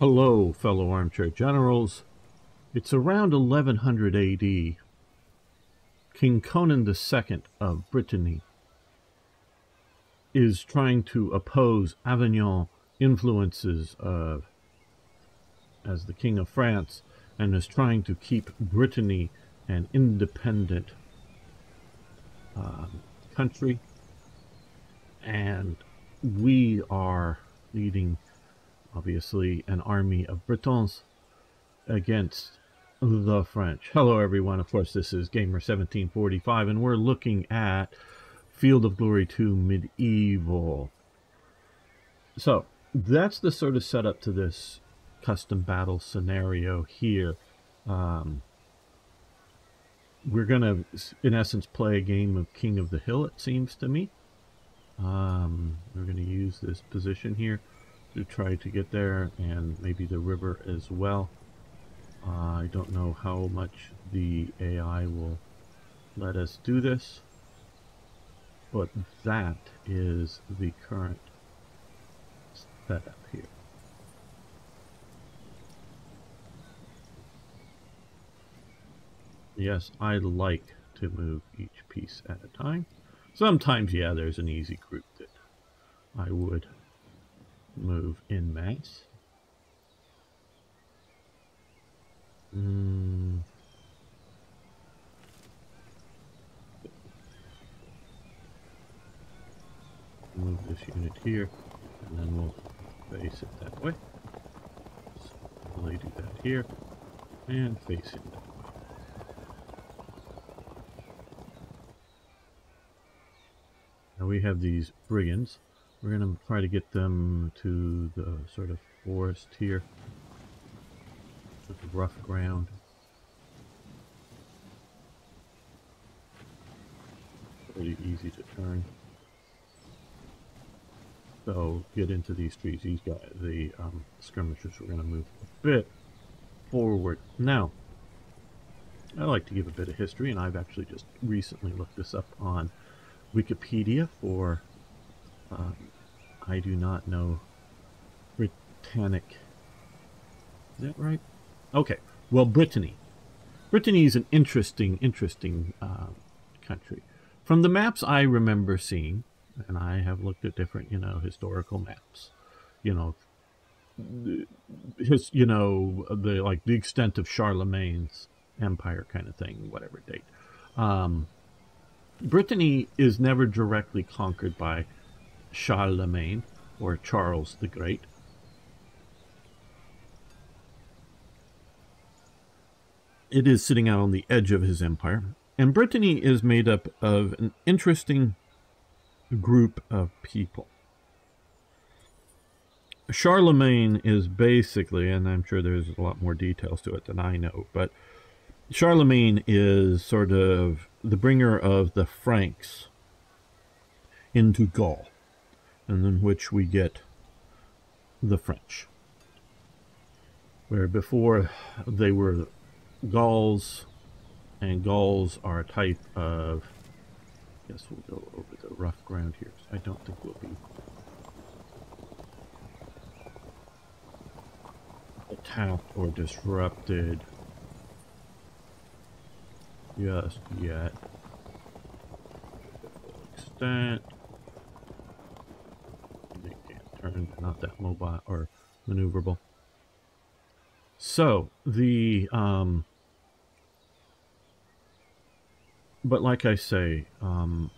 Hello, fellow armchair generals. It's around 1100 AD. King Conan II of Brittany is trying to oppose Angevin influences of as the King of France and is trying to keep Brittany an independent um, country. And we are leading, obviously, an army of Bretons against the French. Hello, everyone. Of course, this is Gamer1745, and we're looking at Field of Glory 2 Medieval. So, that's the sort of setup to this custom battle scenario here. Um, we're going to, in essence, play a game of King of the Hill, it seems to me. Um, we're going to use this position here to try to get there, and maybe the river as well. Uh, I don't know how much the AI will let us do this, but that is the current setup here. Yes, I like to move each piece at a time. Sometimes, yeah, there's an easy group that I would move in mass. Mm. Move this unit here, and then we'll face it that way. So we'll do that here, and face it. Now we have these brigands. We're going to try to get them to the sort of forest here. To the rough ground. Pretty easy to turn. So get into these trees. These guys, the um, skirmishers, we're going to move a bit forward. Now, I like to give a bit of history, and I've actually just recently looked this up on Wikipedia for, um, I do not know, Britannic. Is that right? Okay. Well, Brittany. Brittany is an interesting, interesting uh, country. From the maps I remember seeing, and I have looked at different, you know, historical maps, you know, his, you know, the like the extent of Charlemagne's empire kind of thing, whatever date. Um, Brittany is never directly conquered by Charlemagne or Charles the Great. It is sitting out on the edge of his empire. And Brittany is made up of an interesting group of people. Charlemagne is basically, and I'm sure there's a lot more details to it than I know, but Charlemagne is sort of the bringer of the Franks into Gaul, and in which we get the French. Where before they were Gauls, and Gauls are a type of, I guess we'll go over the rough ground here. I don't think we'll be attacked or disrupted just yet. Extent. They can't not that mobile or maneuverable. So, the, um, but like I say, um,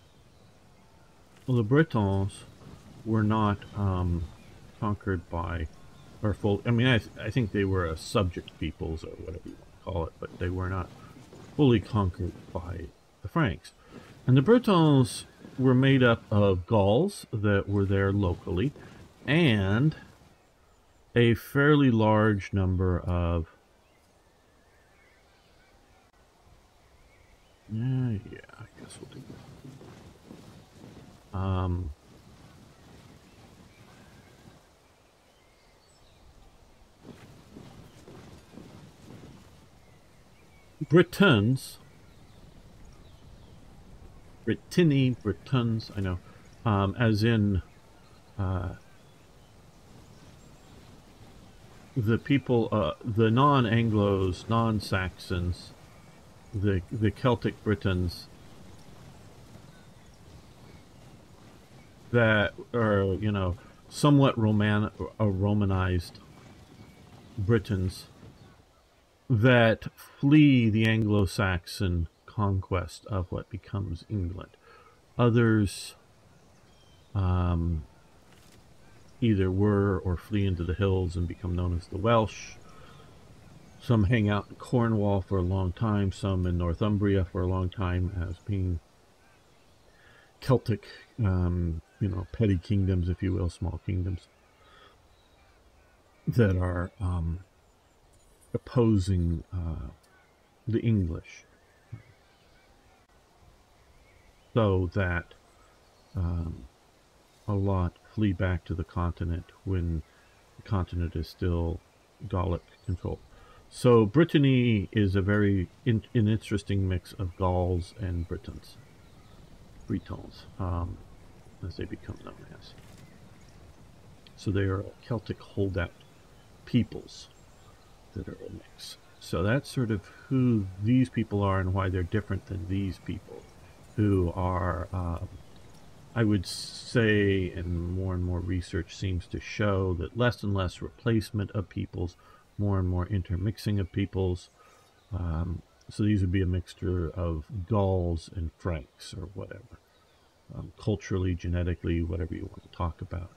the Britons were not, um, conquered by, or full, I mean, I, th I think they were a subject peoples or whatever you want to call it, but they were not fully conquered by the Franks. And the Britons were made up of Gauls that were there locally and a fairly large number of yeah, yeah, I guess we'll do that. Um, Britons, Brittany, Britons, I know, um, as in uh, the people, uh, the non-Anglos, non-Saxons, the the Celtic Britons that are you know somewhat roman uh, romanized Britons that flee the Anglo-Saxon conquest of what becomes England. Others um, either were or flee into the hills and become known as the Welsh. Some hang out in Cornwall for a long time, some in Northumbria for a long time as being Celtic, um, you know, petty kingdoms, if you will, small kingdoms that are um, opposing uh, the English. So that um, a lot flee back to the continent when the continent is still Gallic control. So Brittany is a very in, an interesting mix of Gauls and Britons, Britons, um, as they become known as. So they are Celtic holdout peoples that are a mix. So that's sort of who these people are and why they're different than these people, who are uh, I would say, and more and more research seems to show that less and less replacement of peoples, more and more intermixing of peoples. Um, so these would be a mixture of Gauls and Franks or whatever. Um, culturally, genetically, whatever you want to talk about.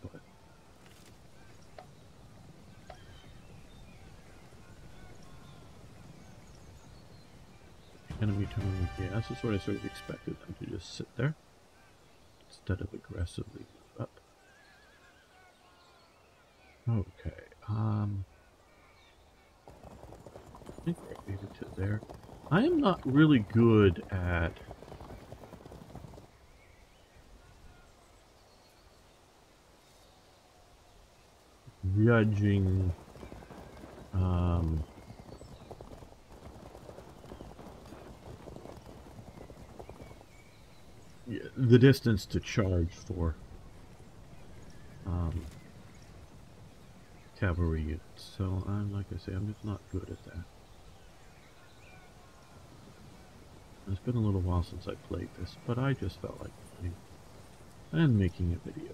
But enemy turning, yeah, this is what I sort of expected them to just sit there instead of aggressively move up. Okay, um, I think we're maybe to there. I am not really good at judging um, the distance to charge for um, cavalry units. So I'm like I say, I'm just not good at that. It's been a little while since I played this, but I just felt like playing and making a video.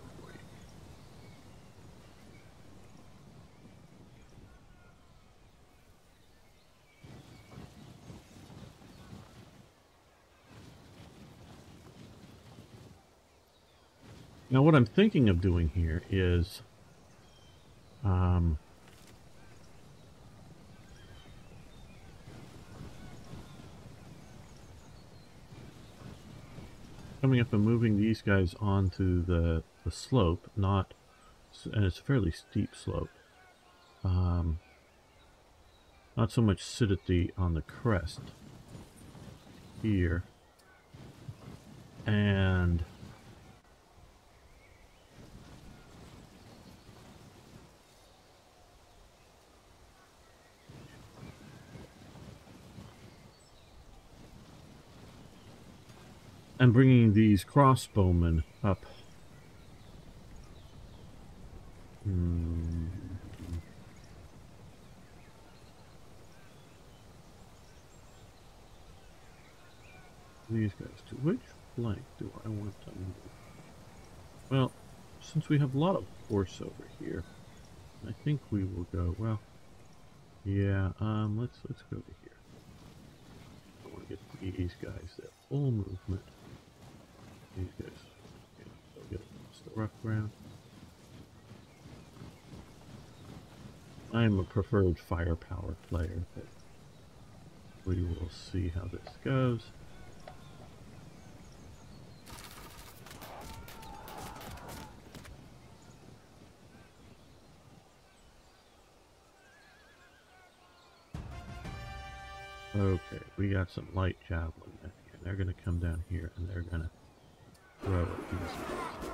Now what I'm thinking of doing here is um, coming up and moving these guys onto the, the slope, not, and it's a fairly steep slope. Um, not so much sit at the on the crest here and and bringing these crossbowmen up. Hmm. These guys to which flank do I want to move? Well, since we have a lot of force over here, I think we will go, well, yeah, um, let's, let's go to here. I want to get these guys their full movement. These guys. Okay, so get the rough ground. I'm a preferred firepower player, but we will see how this goes. Okay, we got some light javelin they're going to come down here and they're going to these guys.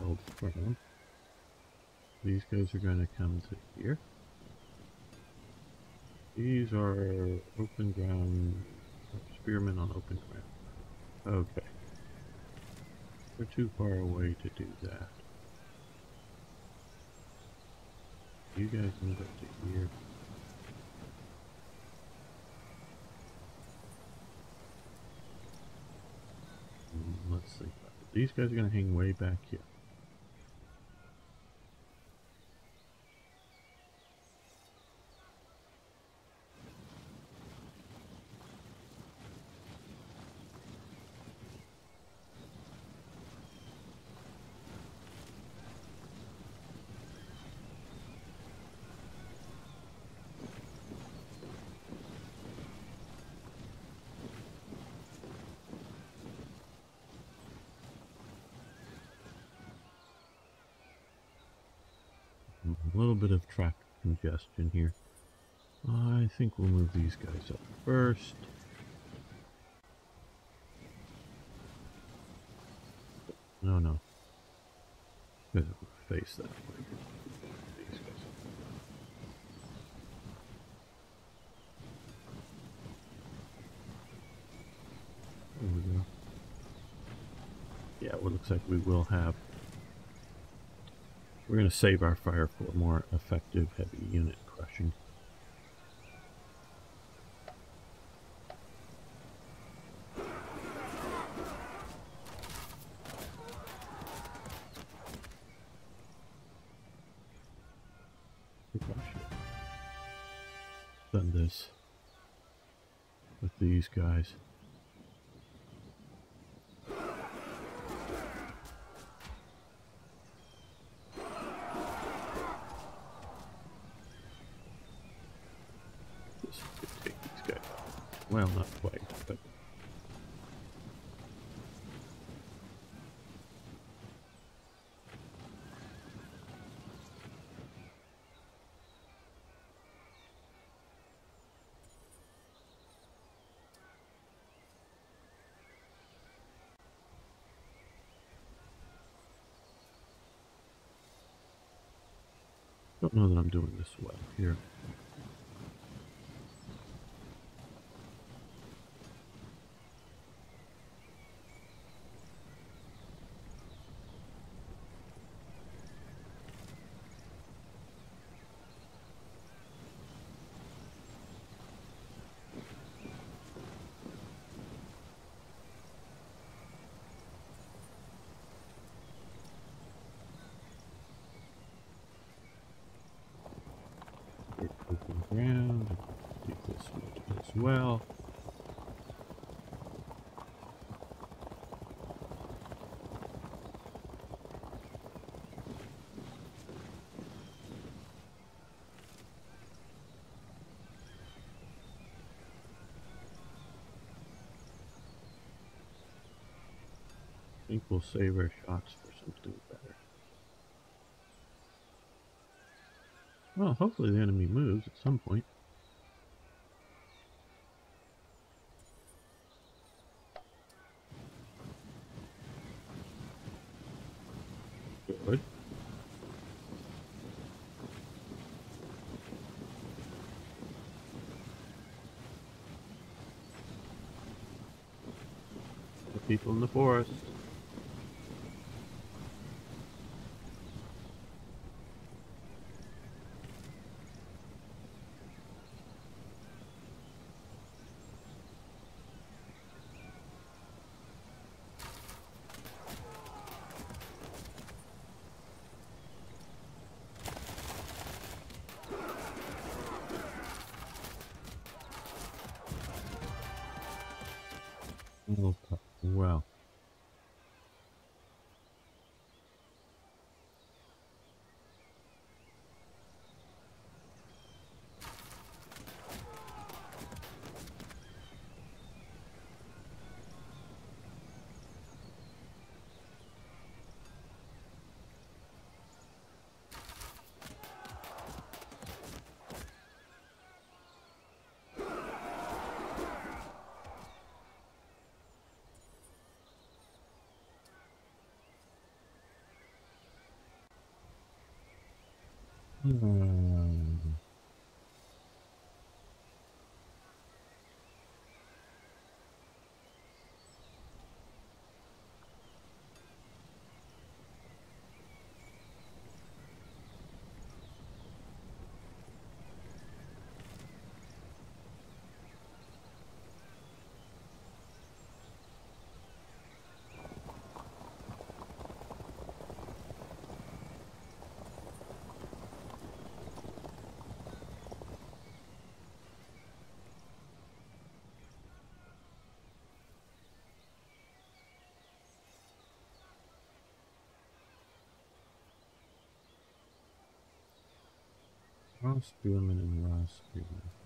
Hold. These guys are going to come to here. These are open ground, spearmen on open ground. Okay. We're too far away to do that. You guys move up to here. Let's see. These guys are gonna hang way back here. A little bit of track congestion here. I think we'll move these guys up first. No, no. Face that way. There we go. Yeah, well, it looks like we will have we're going to save our fire for more effective heavy unit crushing. This with these guys. This could take these guys out. Well, not quite, but don't know that I'm doing this well here. Get open ground. This as well. I think we'll save our shots for something better. Well, hopefully the enemy moves at some point. Good. The people in the forest. Oh, 嗯。Spearman and Ross Spearman.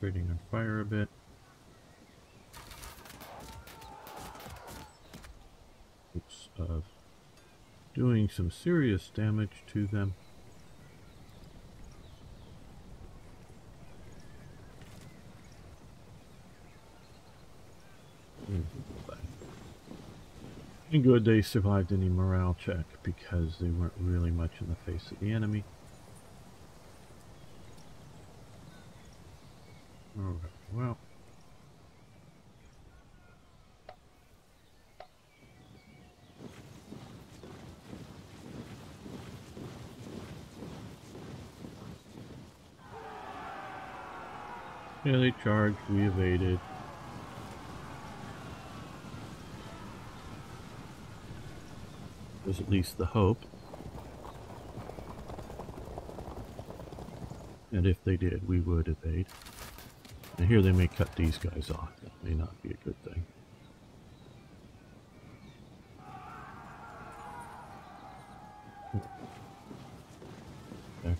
Concentrating on fire a bit. Oops, uh, doing some serious damage to them. And good they survived any morale check because they weren't really much in the face of the enemy. Well. They charged, we evaded. Was at least the hope. And if they did, we would evade. And here they may cut these guys off. That may not be a good thing. Okay.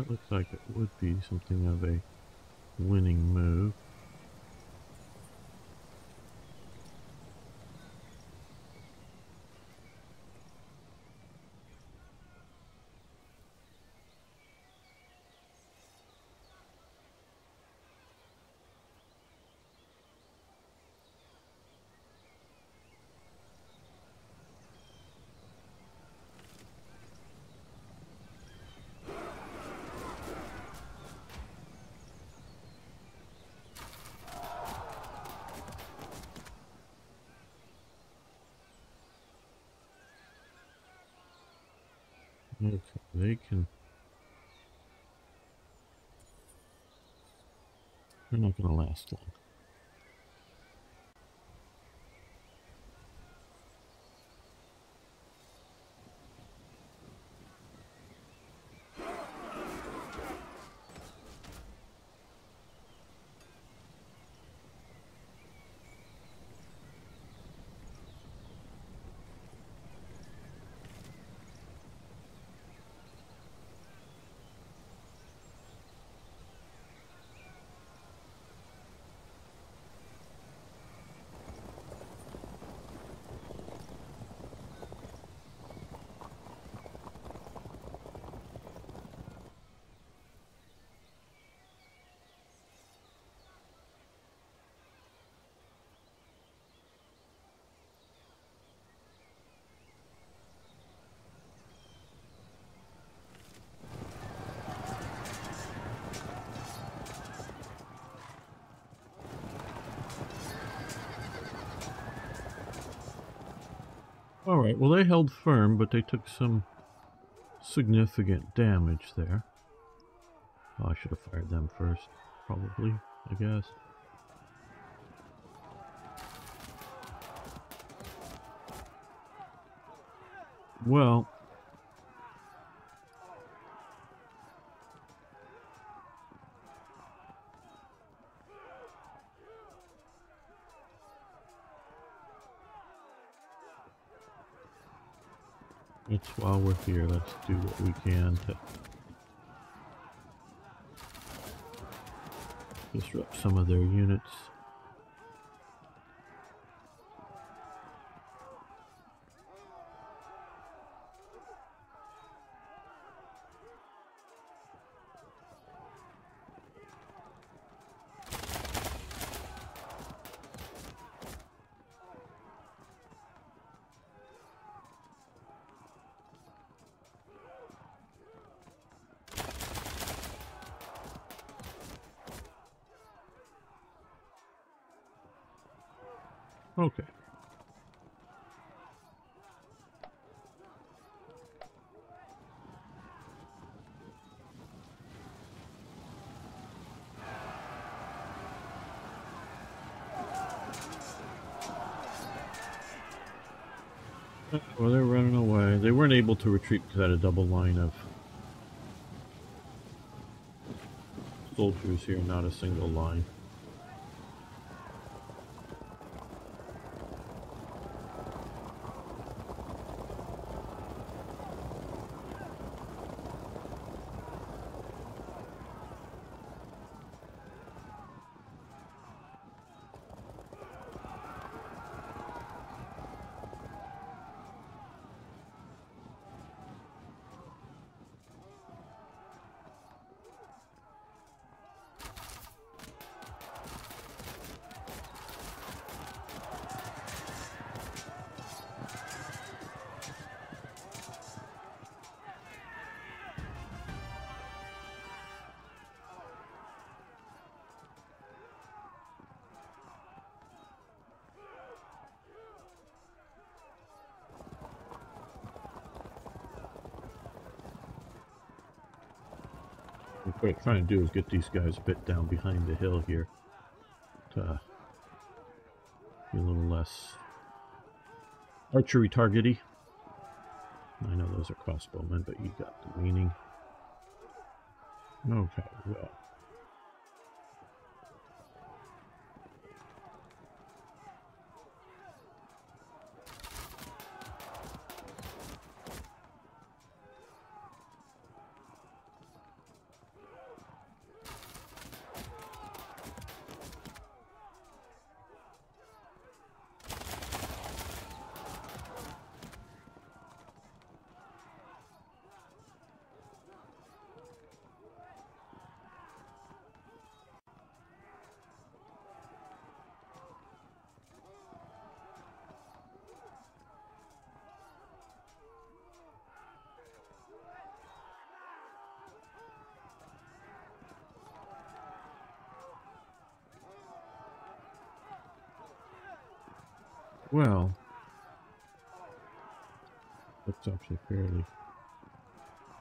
That looks like it would be something of a winning move. Okay, they can. They're not going to last long. All right, well, they held firm, but they took some significant damage there. Oh, I should have fired them first, probably, I guess. Well, it's while we're here, let's do what we can to disrupt some of their units. Okay. Well, they're running away. They weren't able to retreat because I had a double line of soldiers here, not a single line. What I'm trying to do is get these guys a bit down behind the hill here to be a little less archery targety. I know those are crossbowmen, but you got the meaning. Okay, well. Well, that's actually fairly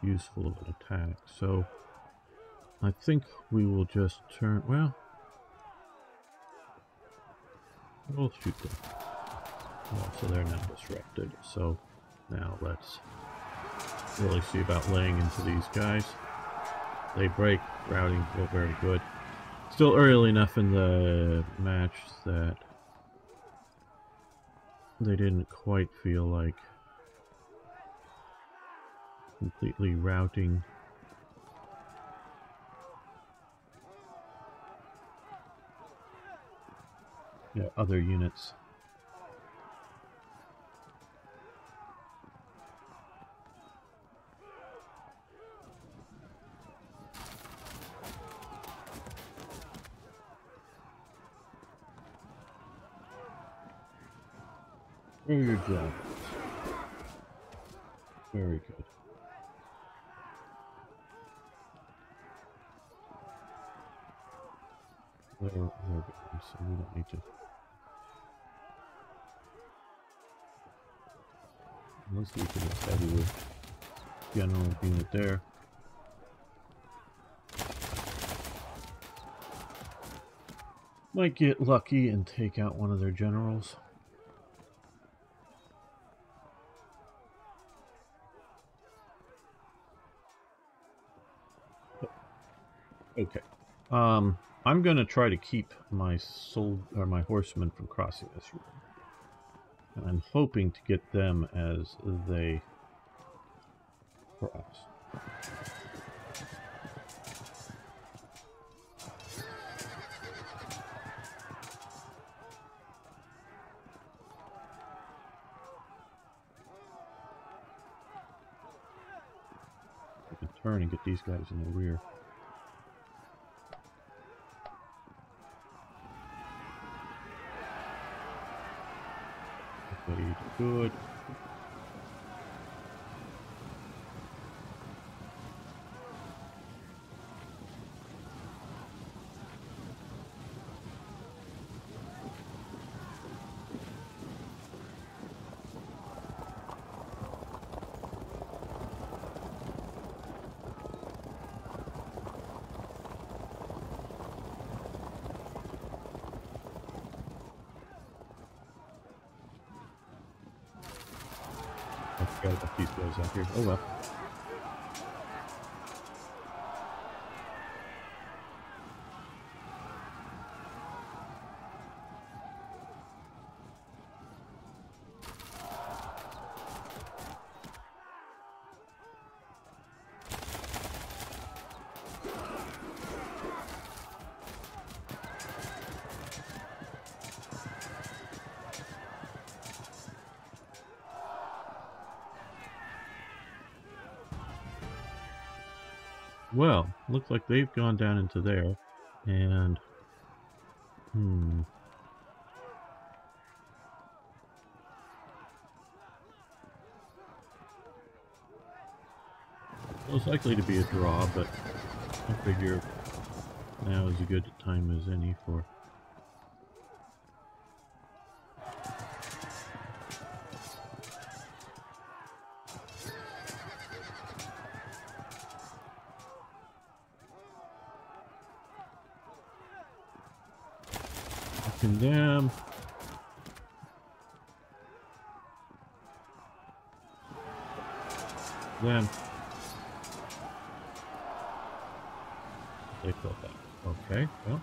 useful of an attack. So I think we will just turn, well, we'll shoot them. Oh, so they're now disrupted. So now let's really see about laying into these guys. They break, routing, feel very good. Still early enough in the match that they didn't quite feel like completely routing other units. Very job. Very good. They're, they're so we don't need to. Let's can steady with general unit there. Might get lucky and take out one of their generals. Okay. Um, I'm going to try to keep my soul or my horsemen from crossing this river. And I'm hoping to get them as they cross. Turn and get these guys in the rear. Very good. forgot about these guys out here. Oh well. Well, looks like they've gone down into there, and hmm. Most likely to be a draw, but I figure now is a good time as any for Condemn. Them. They killed that. Okay, well.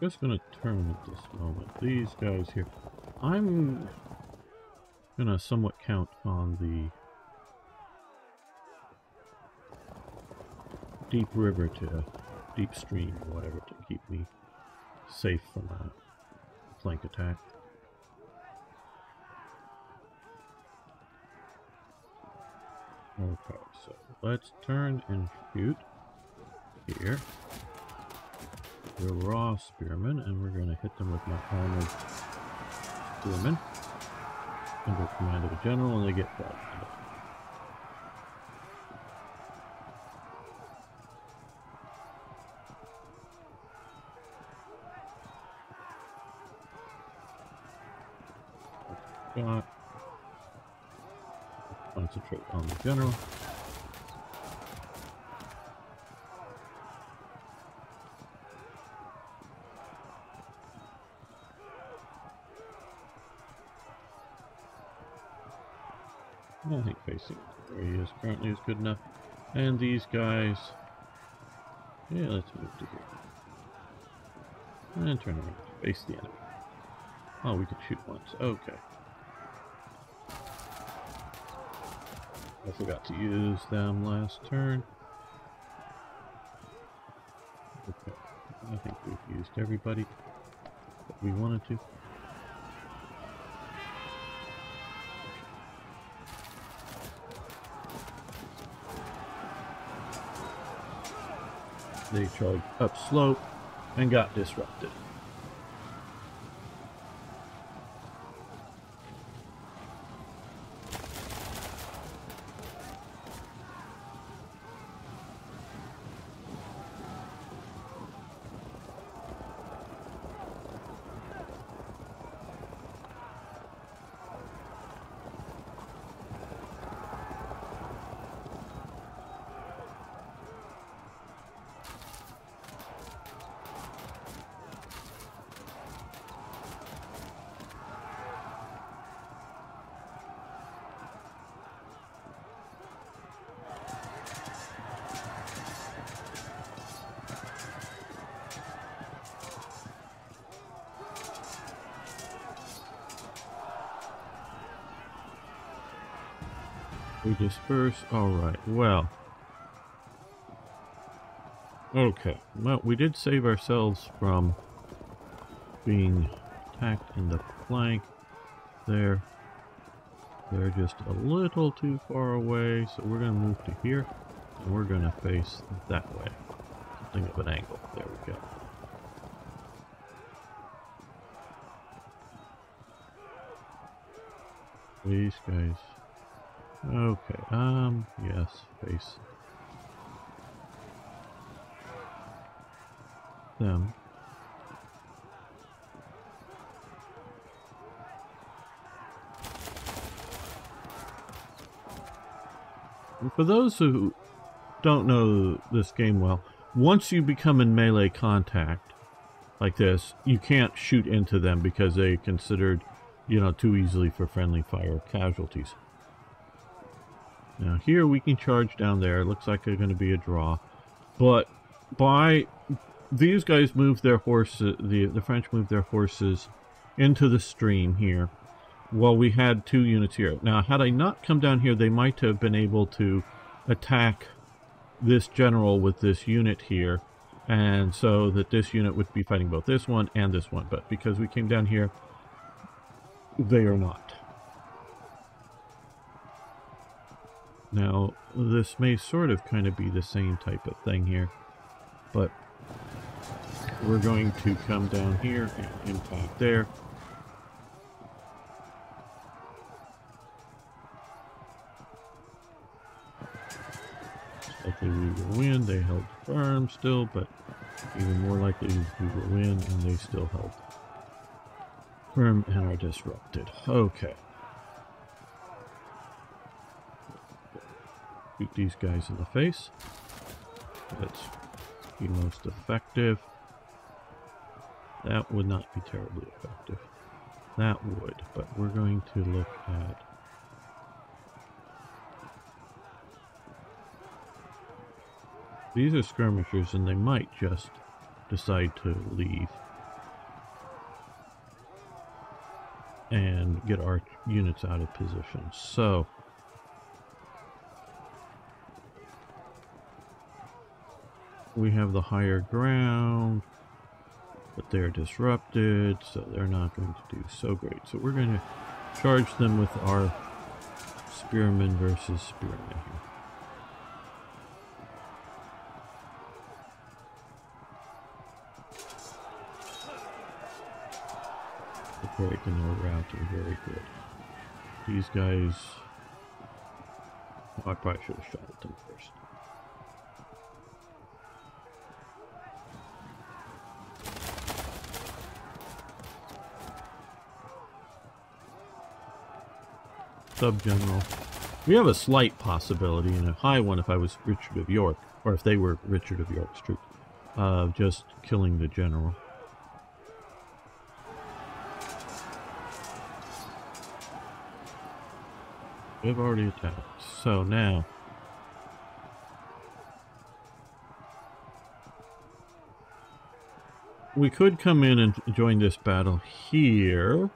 Just going to turn at this moment. These guys here. I'm going to somewhat count on the deep river to deep stream or whatever to keep me safe from a flank attack. Okay, so let's turn and shoot here the raw spearmen, and we're going to hit them with my armored spearmen under command of a general, and they get. Got concentrate on the general. Where he is currently is good enough. And these guys... Yeah, let's move to here. And turn around. Face the enemy. Oh, we can shoot once. Okay. I forgot to use them last turn. Okay. I think we've used everybody that we wanted to. They charged up slope and got disrupted. We disperse. Alright, well. Okay. Well, we did save ourselves from being attacked in the flank there. They're just a little too far away, so we're going to move to here, and we're going to face that way. Something of an angle. There we go. These guys Okay, um, yes, face. Them. For those who don't know this game well, once you become in melee contact like this, you can't shoot into them because they are considered, you know, too easily for friendly fire casualties. Now here we can charge down there. It looks like they're going to be a draw. But by these guys move their horses, the, the French move their horses into the stream here while we had two units here. Now, had I not come down here, they might have been able to attack this general with this unit here. And so that this unit would be fighting both this one and this one. But because we came down here, they are not. Now, this may sort of kind of be the same type of thing here, but we're going to come down here and impact there. Likely we will win. They held firm still, but even more likely we will win, and they still held firm and are disrupted. Okay. These guys in the face. That's the most effective. That would not be terribly effective. That would, but we're going to look at These are skirmishers and they might just decide to leave. And get our units out of position. So, we have the higher ground, but they're disrupted, so they're not going to do so great. So we're going to charge them with our spearmen versus spearmen here. breaking and we're routing very good. These guys... I probably should have shot at them first. Sub-General. We have a slight possibility, and a high one if I was Richard of York, or if they were Richard of York's troops, of just killing the General. We've already attacked. So now... We could come in and join this battle here.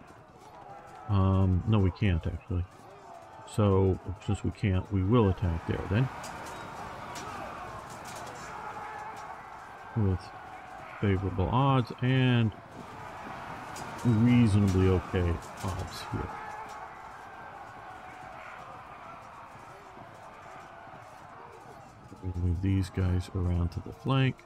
Um, no, we can't, actually. So, since we can't, we will attack there, then. With favorable odds and reasonably okay odds here. move these guys around to the flank.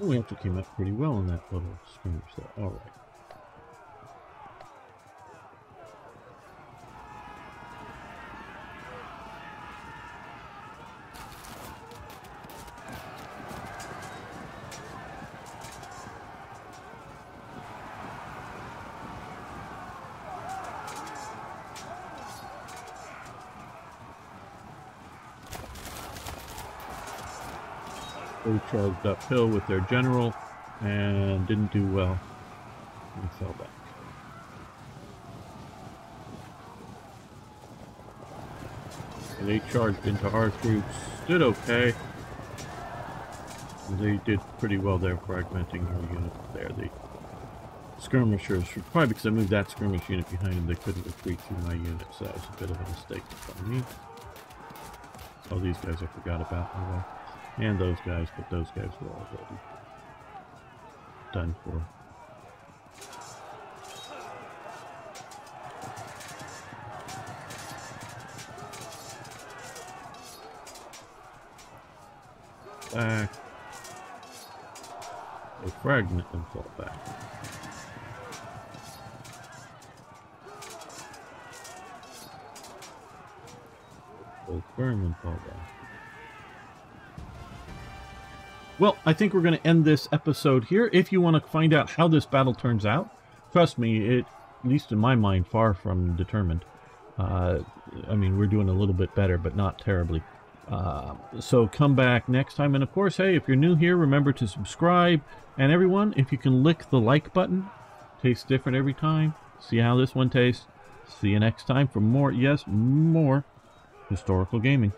we actually came up pretty well in that little skirmish there. Alright. They charged uphill with their general and didn't do well. And fell back. They charged into our troops. Did okay. They did pretty well there, fragmenting our unit there. The skirmishers, probably because I moved that skirmish unit behind them, they couldn't retreat through my unit, so that was a bit of a mistake by me. Oh, these guys I forgot about. And those guys, but those guys were already done for. Back. Fragment and fall back. Both firm and fall back. Well, I think we're going to end this episode here. If you want to find out how this battle turns out, trust me, it, at least in my mind, far from determined. Uh, I mean, we're doing a little bit better, but not terribly. Uh, so come back next time. And of course, hey, if you're new here, remember to subscribe. And everyone, if you can lick the like button, tastes different every time. See how this one tastes. See you next time for more, yes, more historical gaming.